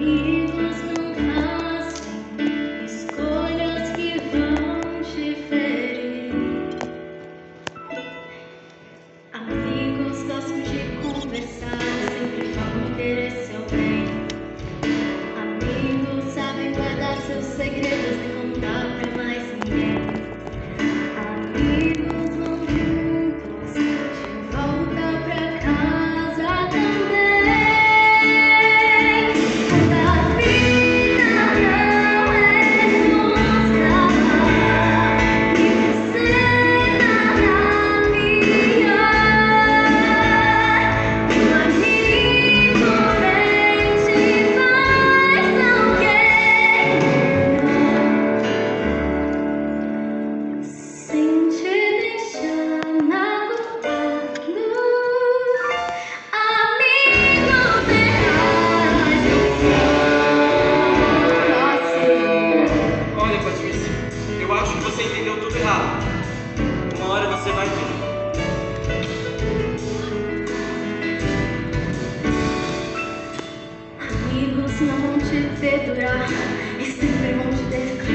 be eu Eu acho que você entendeu tudo errado. Uma hora você vai ver. Amigos não vão te perdurar, é sempre bom te ter.